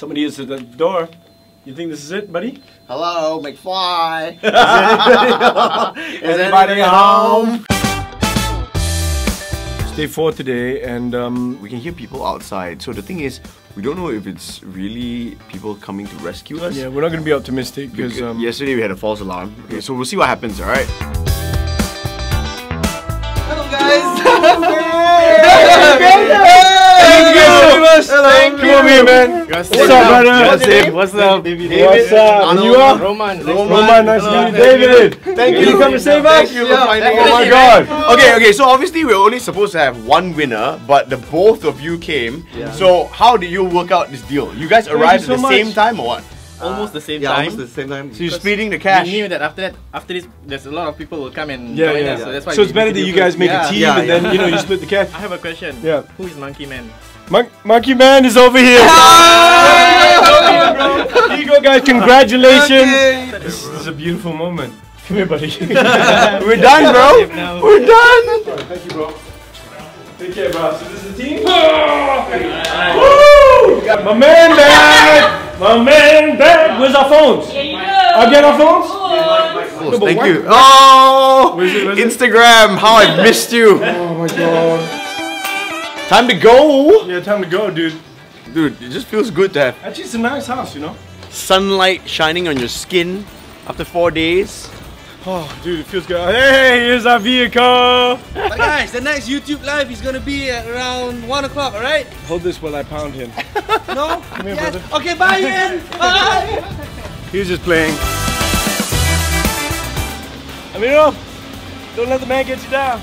Somebody is at the door. You think this is it, buddy? Hello, McFly. Is anybody home? It's day four today, and um, we can hear people outside. So the thing is, we don't know if it's really people coming to rescue us. yeah, we're not gonna be optimistic because Because um, yesterday we had a false alarm. Okay, so we'll see what happens. All right. Hello guys! Thank you guys so much. Thank you, me, man. What's What's up, brother? What's up? What's up? What's up? And you are? Roman. Roman, nice to meet you. David, Thank you. You come to save us? Thank you for finding Oh my God. Okay, okay. So obviously we're only supposed to have one winner, but the both of you came. So how did you work out this deal? You guys arrived at the same time or what? Almost the same Yeah, time. almost the same time. So you're splitting the cash. we cash. knew that after that, after this, there's a lot of people will come and Yeah, join yeah. us. So that's why. So it's better that you guys make yeah. a team yeah, and then you know you split the cash. I have a question. Yeah. Who is Monkey Man? Mon- Monkey Man is over here. Here you go, guys. Congratulations. This, this is a beautiful moment. Come here, buddy. We're done, bro. We're done. Thank you, bro. Take care, bro. So this is the team. Woo! Got my man back. My man back. Where's our phones? I'll get our phones. Thank what- you. Oh, Where's it, where's it? Instagram. How I missed you. Oh my god. Time to go. Yeah, time to go, dude. Dude, it just feels good to have Actually, it's a nice house, you know. sunlight shining on your skin after four days. Oh, dude, it feels good. Hey, here's our vehicle. But guys, the next YouTube live is gonna be at around 1 o'clock, alright? Hold this while I pound him. No? Come here, yes? brother. Okay, bye Ean! Bye! He was just playing. I mean, don't let the man get you down.